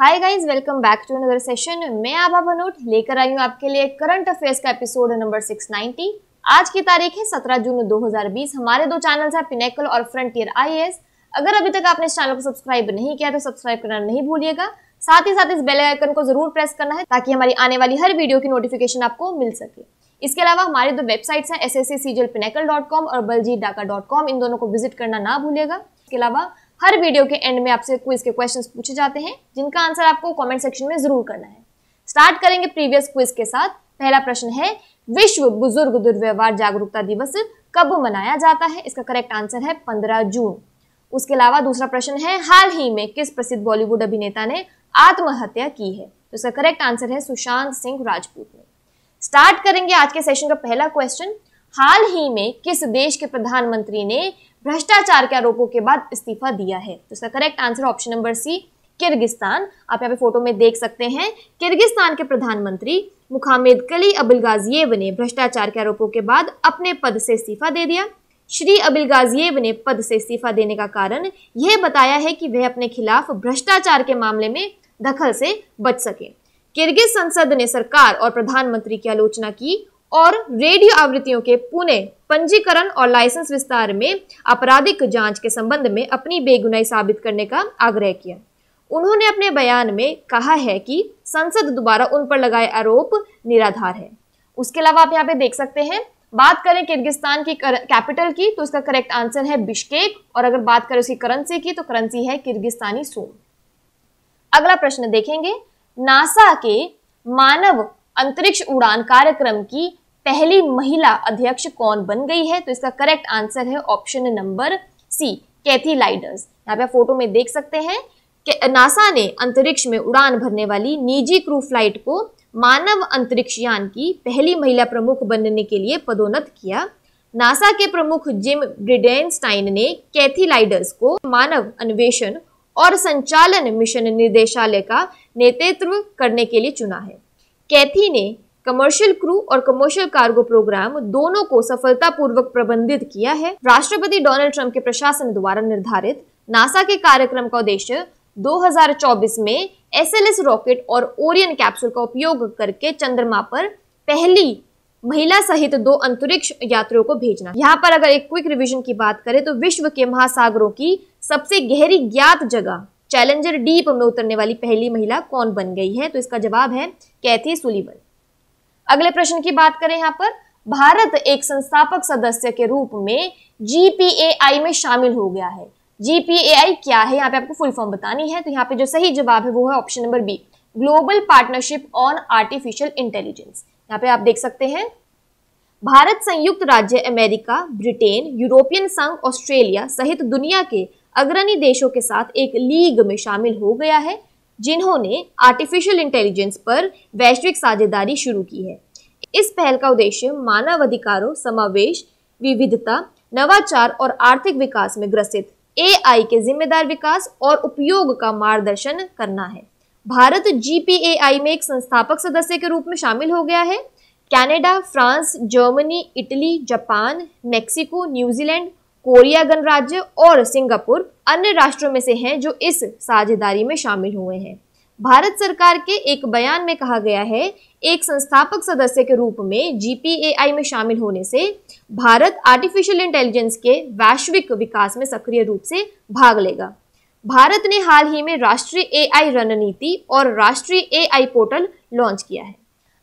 Hi guys welcome back to another session मैं आभा भनोट लेकर आई हूँ आपके लिए करंट अफेयर्स का एपिसोड नंबर 690 आज की तारीख है 17 जून 2020 हमारे दो चैनल्स हैं पिनेकल और फ्रंटियर आईएएस अगर अभी तक आपने इस चैनल को सब्सक्राइब नहीं किया तो सब्सक्राइब करना नहीं भूलिएगा. साथ ही साथ इस बेल आइकन को ज़रूर प्रेस करना है ताकि हमारी आने वाली हर वीडियो की नोटिफिकेशन आपको मिल सके. इसके अलावा हमारे दो वेबसाइट्स हैं एस एस और बलजीत इन दोनों को विज़िट करना ना भूलिएगा. इसके अलावा हर वीडियो के एंड में आपसे क्विज के क्वेश्चंस पूछे जाते हैं, जिनका आंसर आपको कमेंट सेक्शन में ज़रूर करना है। स्टार्ट करेंगे प्रीवियस क्विज के साथ। पहला प्रश्न है, विश्व बुज़ुर्ग दुर्व्यवहार जागरूकता दिवस कब मनाया जाता है? इसका करेक्ट आंसर है 15 जून। उसके अलावा दूसरा प्रश्न है, हाल ही में किस प्रसिद्ध बॉलीवुड अभिनेता ने आत्महत्या की है? तो इसका करेक्ट आंसर है सुशांत सिंह राजपूत ने। स्टार्ट करेंगे आज के सेशन का पहला क्वेश्चन हाल ही में किस देश के प्रधानमंत्री ने भ्रष्टाचार के आरोपों के बाद इस्तीफा दिया है। तो इसका correct answer option number C Kyrgyzstan. आप यहाँ पे फ़ोटो में देख सकते हैं, किर्गिस्तान के प्रधानमंत्री मुखामेद कली अबिल गाजिएव ने भ्रष्टाचार के आरोपों के बाद अपने पद से इस्तीफा दे दिया। श्री अबिल गाजिएव ने पद से इस्तीफा देने का कारण यह बताया है कि वह अपने खिलाफ भ्रष्टाचार के मामले में दखल से बच सके। किर्गिज संसद ने सरकार और प्रधानमंत्री की आलोचना की और रेडियो आवृत्तियों के पुणे, पंजीकरण और लाइसेंस विस्तार में आपराधिक जाँच के संबंध में अपनी बेगुनाही साबित करने का आग्रह किया। उन्होंने अपने बयान में कहा है कि संसद दोबारा उन पर लगाए आरोप निराधार है। उसके अलावा आप यहाँ पे देख सकते हैं, बात करें किर्गिस्तान की कैपिटल की तो उसका करेक्ट आंसर है बिश्केक, और अगर बात करें उसकी करेंसी की तो करेंसी है किर्गिस्तानी सोम अगला प्रश्न देखेंगे, नासा के मानव अंतरिक्ष उड़ान कार्यक्रम की पहली महिला अध्यक्ष कौन बन गई है? तो इसका करेक्ट आंसर है option number C Kathy Lueders यहाँ पे फ़ोटो में देख सकते हैं कि नासा ने अंतरिक्ष में उड़ान भरने वाली निजी क्रू फ़्लाइट को मानव अंतरिक्ष यान की पहली महिला प्रमुख बनने के लिए पदोन्नत किया। नासा के प्रमुख जिम ब्रिडेनस्टाइन ने कैथी लाइडर्स को मानव अन्वेषण और संचालन मिशन निर्देशालय का नेतृत्व करने के लिए चुना है। कैथी ने कमर्शियल क्रू और कमर्शियल कार्गो प्रोग्राम दोनों को सफलतापूर्वक प्रबंधित किया है। राष्ट्रपति डोनाल्ड ट्रंप के प्रशासन द्वारा निर्धारित नासा के कार्यक्रम का उद्देश्य 2024 में एसएलएस रॉकेट और ओरियन कैप्सूल का उपयोग करके चंद्रमा पर पहली महिला सहित दो अंतरिक्ष यात्रियों को भेजना। यहाँ पर अगर एक क्विक रिवीजन की बात करें तो विश्व के महासागरों की सबसे गहरी ज्ञात जगह चैलेंजर डीप में उतरने वाली पहली महिला कौन बन गई है? तो इसका जवाब है कैथी सुलीवन। अगले प्रश्न की बात करें यहाँ पर। भारत एक संस्थापक सदस्य के रूप में जीपीएआई में शामिल हो गया है। जीपीएआई क्या है? यहाँ पे आपको फुल फॉर्म बतानी है। तो यहाँ पे जो सही जवाब है वो है option number B global partnership on artificial intelligence यहाँ पे आप देख सकते हैं, भारत संयुक्त राज्य अमेरिका, ब्रिटेन, यूरोपियन संघ, ऑस्ट्रेलिया सहित दुनिया के अग्रणी देशों के साथ एक लीग में शामिल हो गया है जिन्होंने आर्टिफिशियल इंटेलिजेंस पर वैश्विक साझेदारी शुरू की है। इस पहल का उद्देश्य मानव अधिकारों समावेश विविधता नवाचार और आर्थिक विकास में ग्रसित एआई के जिम्मेदार विकास और उपयोग का मार्गदर्शन करना है। भारत जीपीएआई में एक संस्थापक सदस्य के रूप में शामिल हो गया है। Canada, France Germany Italy Japan Mexico New Zealand Korea गणराज्य और सिंगापुर अन्य राष्ट्रों में से हैं जो इस साझेदारी में शामिल हुए हैं। भारत सरकार के एक बयान में कहा गया है, एक संस्थापक सदस्य के रूप में जीपीएआई में शामिल होने से भारत आर्टिफिशियल इंटेलिजेंस के वैश्विक विकास में सक्रिय रूप से भाग लेगा। भारत ने हाल ही में राष्ट्रीय एआई रणनीति और राष्ट्रीय एआई पोर्टल लॉन्च किया है।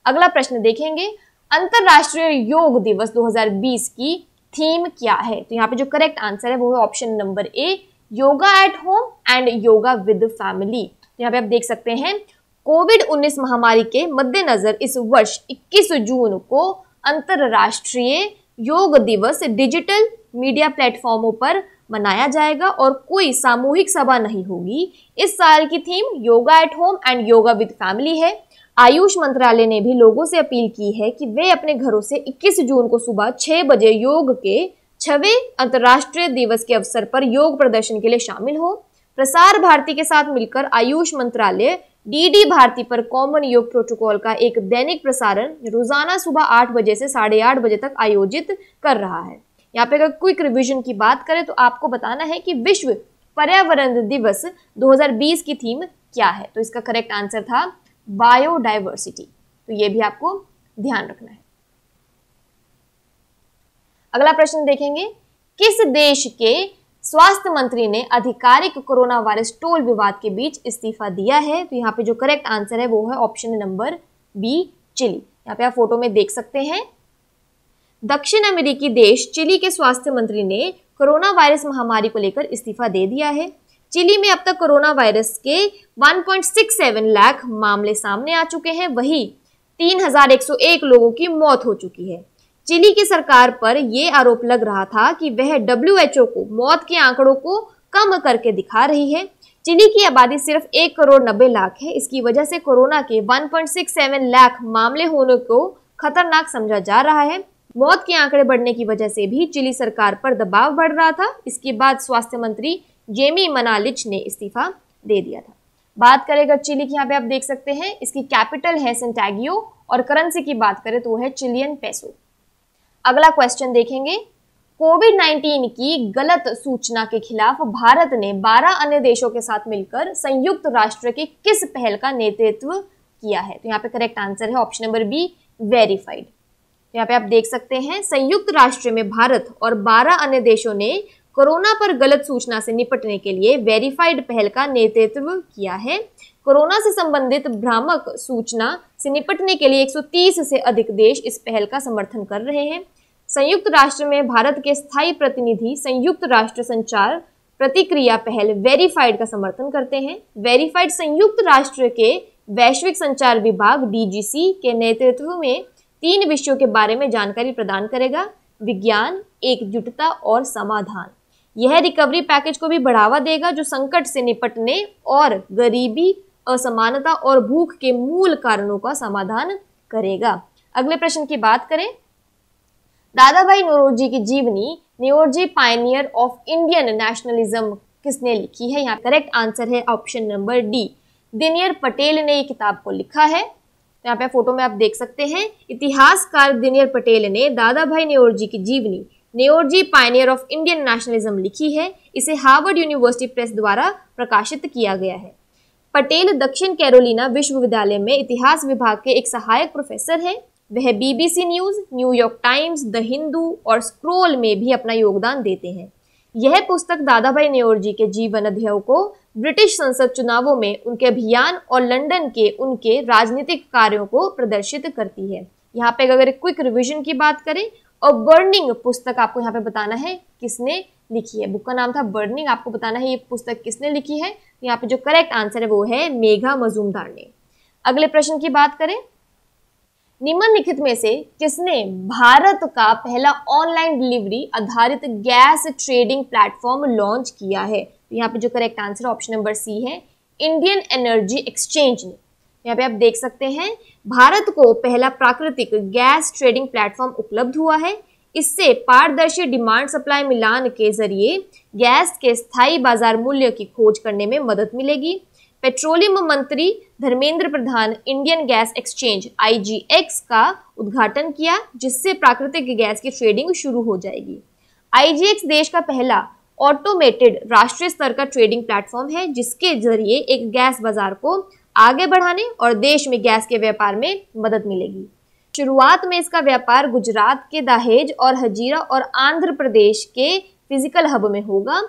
अगला प्रश्न देखेंगे। अंतर्राष्ट्रीय योग दिवस 2020 की थीम क्या है? तो यहाँ पे जो करेक्ट आंसर है, वो है option number A yoga at home and yoga with family तो यहाँ पे आप देख सकते हैं कोविड 19 महामारी के मद्देनजर इस वर्ष 21 जून को अंतरराष्ट्रीय योग दिवस डिजिटल मीडिया प्लेटफॉर्मों पर मनाया जाएगा और कोई सामूहिक सभा नहीं होगी। इस साल की theme yoga at home and yoga with family है। आयुष मंत्रालय ने भी लोगों से अपील की है कि वे अपने घरों से 21 जून को सुबह 6 बजे योग के छवे अंतर्राष्ट्रीय दिवस के अवसर पर योग प्रदर्शन के लिए शामिल हो। प्रसार भारती के साथ मिलकर आयुष मंत्रालय, डीडी भारती पर कॉमन योग प्रोटोकॉल का एक दैनिक प्रसारण रोज़ाना सुबह आठ बजे से साढ़े आठ बजे तक आयोजित कर रहा है। यहाँ पे अगर क्विक रिविजन की बात करें तो आपको बताना है कि विश्व पर्यावरण दिवस 2020 की थीम क्या है? तो इसका करेक्ट आंसर था बायोडाइवर्सिटी तो ये भी आपको ध्यान रखना है। अगला प्रश्न देखेंगे, किस देश के स्वास्थ्य मंत्री ने आधिकारिक कोरोना वायरस टोल विवाद के बीच इस्तीफा दिया है? तो यहाँ पे जो करेक्ट आंसर है वो है ऑप्शन नंबर बी चिली यहाँ पे आप फ़ोटो में देख सकते हैं। दक्षिण अमेरिकी देश चिली के स्वास्थ्य मंत्री ने कोरोना वायरस महामारी को लेकर इस्तीफा दे दिया है। चिली में अब तक कोरोना वायरस के 1.67 लाख मामले सामने आ चुके हैं। वही 3,101 लोगों की मौत हो चुकी है। चिली की सरकार पर यह आरोप लग रहा था कि वह डब्ल्यू को मौत के आंकड़ों को कम करके दिखा रही है। चिली की आबादी सिर्फ़ एक करोड़ नब्बे लाख है। इसकी वजह से कोरोना के 1.67 लाख मामले होने को खतरनाक समझा जा रहा है। मौत के आंकड़े बढ़ने की वजह से भी चिली सरकार पर दबाव बढ़ रहा था। इसके बाद स्वास्थ्य मंत्री जेमी मनालिच ने इस्तीफा दे दिया था। बात करें अगर चिली की, यहाँ पे आप देख सकते हैं, इसकी कैपिटल है सेंटैगियो, और करेंसी की बात करें तो वो है चिलियन पैसो। अगला क्वेश्चन देखेंगे। कोविड 19 की गलत सूचना के खिलाफ भारत ने 12 अन्य देशों के साथ मिलकर संयुक्त राष्ट्र की किस पहल का नेतृत्व किया है? तो यहाँ पे करेक्ट आंसर है ऑप्शन नंबर बी वेरीफाइड यहाँ पे आप देख सकते हैं, संयुक्त राष्ट्र में भारत और 12 अन्य देशों ने कोरोना पर गलत सूचना से निपटने के लिए वेरीफाइड पहल का नेतृत्व किया है। कोरोना से संबंधित भ्रामक सूचना से निपटने के लिए 130 से अधिक देश इस पहल का समर्थन कर रहे हैं। संयुक्त राष्ट्र में भारत के स्थायी प्रतिनिधि, संयुक्त राष्ट्र संचार प्रतिक्रिया पहल वेरीफाइड का समर्थन करते हैं। वेरीफाइड संयुक्त राष्ट्र के वैश्विक संचार विभाग डीजीसी के नेतृत्व में तीन विषयों के बारे में जानकारी प्रदान करेगा। विज्ञान, एकजुटता और समाधान। यह रिकवरी पैकेज को भी बढ़ावा देगा जो संकट से निपटने और गरीबी, असमानता और भूख के मूल कारणों का समाधान करेगा। अगले प्रश्न की बात करें। दादा भाई नोरोजी की जीवनी Naoroji pioneer of Indian nationalism किसने लिखी है? यहाँ करेक्ट आंसर है option number D Dinyar Patel ने ये किताब को लिखा है। यहाँ पे फ़ोटो में आप देख सकते हैं। इतिहासकार दिनियर पटेल ने दादा भाई न्योरजी की जीवनी Naoroji pioneer of Indian nationalism लिखी है। इसे हार्वर्ड यूनिवर्सिटी प्रेस द्वारा प्रकाशित किया गया है। पटेल दक्षिण कैरोलिना विश्वविद्यालय में इतिहास विभाग के एक सहायक प्रोफेसर हैं। वह BBC News New York Times the Hindu और स्क्रोल में भी अपना योगदान देते हैं। यह पुस्तक दादा भाई नेओरजी के जीवन अध्यय को ब्रिटिश संसद चुनावों में उनके अभियान और लंदन के उनके राजनीतिक कार्यों को प्रदर्शित करती है। यहाँ पे अगर क्विक रिविजन की बात करें और बर्निंग पुस्तक आपको यहाँ पे बताना है, किसने लिखी है? बुक का नाम था बर्निंग आपको बताना है ये पुस्तक किसने लिखी है? तो यहाँ पे जो करेक्ट आंसर है वो है मेघा मजूमदार ने। अगले प्रश्न की बात करें। निम्नलिखित में से किसने भारत का पहला ऑनलाइन डिलीवरी आधारित गैस ट्रेडिंग प्लेटफॉर्म लॉन्च किया है? तो यहाँ पे जो correct answer option number C है इंडियन एनर्जी एक्सचेंज ने। यहाँ पे आप देख सकते हैं, भारत को पहला प्राकृतिक गैस ट्रेडिंग प्लेटफॉर्म उपलब्ध हुआ है। इससे पारदर्शी डिमांड सप्लाई मिलान के ज़रिए गैस के स्थायी बाज़ार मूल्य की खोज करने में मदद मिलेगी। पेट्रोलियम मंत्री Dharmendra Pradhan Indian gas exchange IGX का उद्घाटन किया, जिससे प्राकृतिक गैस की ट्रेडिंग शुरू हो जाएगी। आईजीएक्स देश का पहला ऑटोमेटेड राष्ट्रीय स्तर का ट्रेडिंग प्लेटफॉर्म है, जिसके ज़रिए एक गैस बाज़ार को आगे बढ़ाने और देश में गैस के व्यापार में मदद मिलेगी। शुरुआत में इसका व्यापार गुजरात के दहेज और हजीरा और आंध्र प्रदेश के फ़िज़िकल हब में होगा।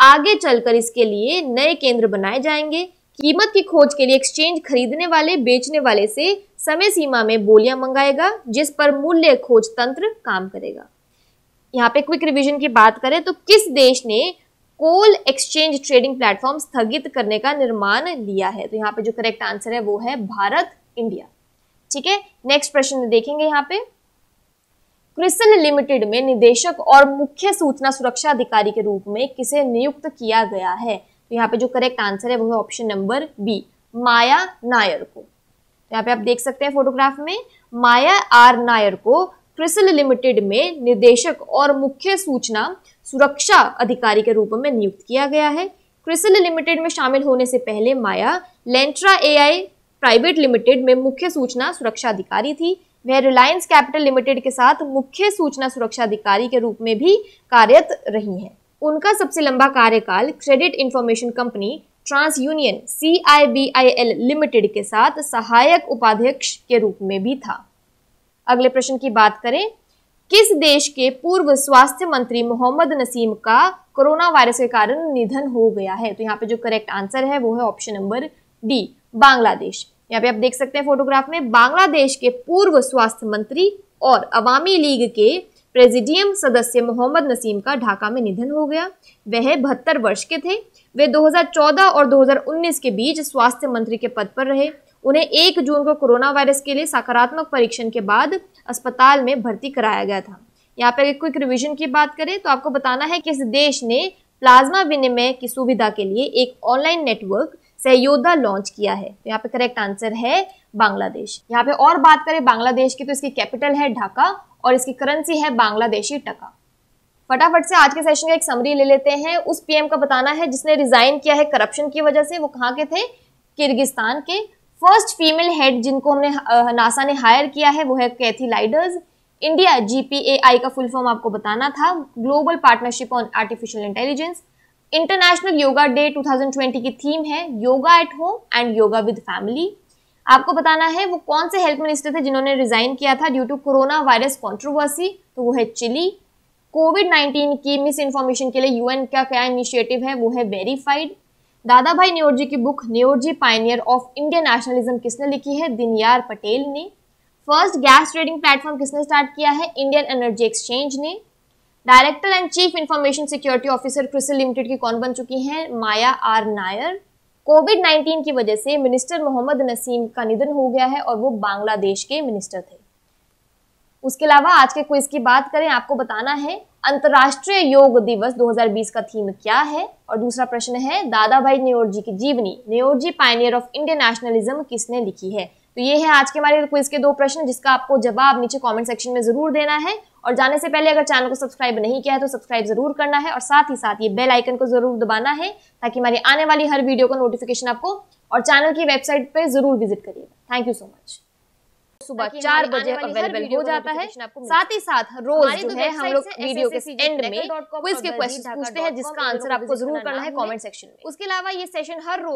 आगे चलकर इसके लिए नए केंद्र बनाए जाएँगे। कीमत की खोज के लिए एक्सचेंज खरीदने वाले, बेचने वाले से समय सीमा में बोलियाँ मंगाएगा, जिस पर मूल्य खोज तंत्र काम करेगा। यहाँ पे क्विक रिवीजन की बात करें तो किस देश ने कोल एक्सचेंज ट्रेडिंग प्लेटफॉर्म स्थगित करने का निर्माण लिया है। तो यहाँ पे जो करेक्ट आंसर है वो है भारत इंडिया ठीक है? नेक्स्ट प्रश्न देखेंगे यहाँ पे। क्रिसल लिमिटेड में निदेशक और मुख्य सूचना सुरक्षा अधिकारी के रूप में किसे नियुक्त किया गया है? तो यहाँ पे जो करेक्ट आंसर है वो है option number B Maya Nair को। तो यहाँ पे आप देख सकते हैं फोटोग्राफ में, माया आर नायर को क्रिसल लिमिटेड में निदेशक और मुख्य सूचना सुरक्षा अधिकारी के रूप में नियुक्त किया गया है। क्रिसल लिमिटेड में शामिल होने से पहले Maya Lentra AI private limited में मुख्य सूचना सुरक्षा अधिकारी थी। वह रिलायंस कैपिटल लिमिटेड के साथ मुख्य सूचना सुरक्षा अधिकारी के रूप में भी कार्यरत रही हैं। उनका सबसे लंबा कार्यकाल credit information company TransUnion CIBIL limited के साथ सहायक उपाध्यक्ष के रूप में भी था। अगले प्रश्न की बात करें, किस देश के पूर्व स्वास्थ्य मंत्री मोहम्मद नसीम का कोरोना वायरस के कारण निधन हो गया है? तो यहाँ पे जो करेक्ट आंसर है, वो है ऑप्शन नंबर डी बांग्लादेश। यहाँ पे आप देख सकते हैं फोटोग्राफ में, बांग्लादेश के पूर्व स्वास्थ्य मंत्री और अवामी लीग के प्रेसिडियम सदस्य मोहम्मद नसीम का ढाका में निधन हो गया। वह बहत्तर वर्ष के थे। वे 2014 और 2019 के बीच स्वास्थ्य मंत्री के पद पर रहे। उन्हें एक जून को कोरोना वायरस के लिए सकारात्मक परीक्षण के बाद अस्पताल में भर्ती कराया गया था। यहाँ पर क्विक रिविजन की बात करें तो आपको बताना है कि इस देश ने प्लाज्मा विनिमय की सुविधा के लिए एक ऑनलाइन नेटवर्क सहयोदा लॉन्च किया है। तो यहाँ पे करेक्ट आंसर है बांग्लादेश। यहाँ पे और बात करें बांग्लादेश की तो इसकी कैपिटल है ढाका और इसकी करेंसी है बांग्लादेशी टका। फटाफट से आज के सेशन का एक समरी ले लेते हैं। उस पीएम का बताना है जिसने रिजाइन किया है करप्शन की वजह से, वो कहाँ के थे? किर्गिस्तान के। फ़र्स्ट फीमेल हेड जिनको हमने नासा ने हायर किया है, वो है कैथी लाइडर्स। इंडिया जीपीएआई का फुल फॉर्म आपको बताना था। Global partnership on artificial intelligence. International yoga day 2020 की थीम है, yoga at home and yoga with family. आपको बताना है, वो कौन से हेल्थ मिनिस्टर थे जिन्होंने रिजाइन किया था due to corona virus controversy तो वो है चिली। कोविड 19 की मिस इन्फॉर्मेशन के लिए यूएन का क्या इनिशिएटिव है? वो है वेरीफाइड। दादा भाई न्योरजी की book Naoroji pioneer of Indian nationalism किसने लिखी है? दिनयार पटेल ने। फ़र्स्ट गैस ट्रेडिंग प्लेटफॉर्म किसने स्टार्ट किया है? इंडियन एनर्जी एक्सचेंज ने। Director and chief information security officer CRISIL limited की कौन बन चुकी हैं? माया आर नायर। कोविड 19 की वजह से मिनिस्टर मोहम्मद नसीम का निधन हो गया है और वो बांग्लादेश के मिनिस्टर थे। उसके अलावा आज के क्विज की बात करें, आपको बताना है अंतर्राष्ट्रीय योग दिवस 2020 का थीम क्या है? और दूसरा प्रश्न है दादा भाई न्योरजी की जीवनी Naoroji pioneer of Indian nationalism किसने लिखी है? तो ये है आज के हमारे क्विज के दो प्रश्न, जिसका आपको जवाब नीचे कमेंट सेक्शन में ज़रूर देना है। और जाने से पहले अगर चैनल को सब्सक्राइब नहीं किया है तो सब्सक्राइब ज़रूर करना है। और साथ ही साथ ये बेल आइकन को ज़रूर दबाना है, ताकि हमारी आने वाली हर वीडियो का नोटिफिकेशन आपको और चैनल की वेबसाइट पर ज़रूर विज़िट करिएगा। थैंक यू सो मच सुबह चार बजे अवेलेबल हो जाता है। साथ ही साथ रोज जो है हम लोग वीडियो के एंड में क्विज के क्वेश्चन पूछते हैं जिसका आंसर आपको ज़रूर करना है कॉमेंट सेक्शन में। उसके अलावा ये सेशन हर रोज